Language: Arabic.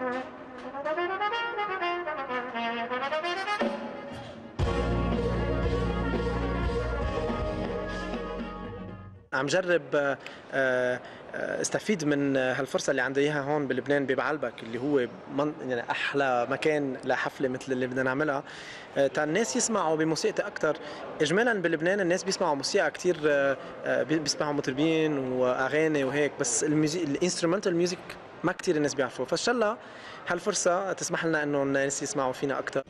عم جرب آه، آه، استفيد من هالفرصة اللي عندي إياها هون بلبنان ببعلبك اللي هو من يعني أحلى مكان لحفلة مثل اللي بدنا نعملها. آه، تا الناس يسمعوا بموسيقتي أكثر اجمالا بلبنان الناس بيسمعوا موسيقى كثير بيسمعوا مطربين وأغاني وهيك بس ال music ال instrumental music ما كثير الناس بيعرفوا. فإن شاء الله هالفرصة تسمح لنا إنه الناس يسمعوا فينا أكثر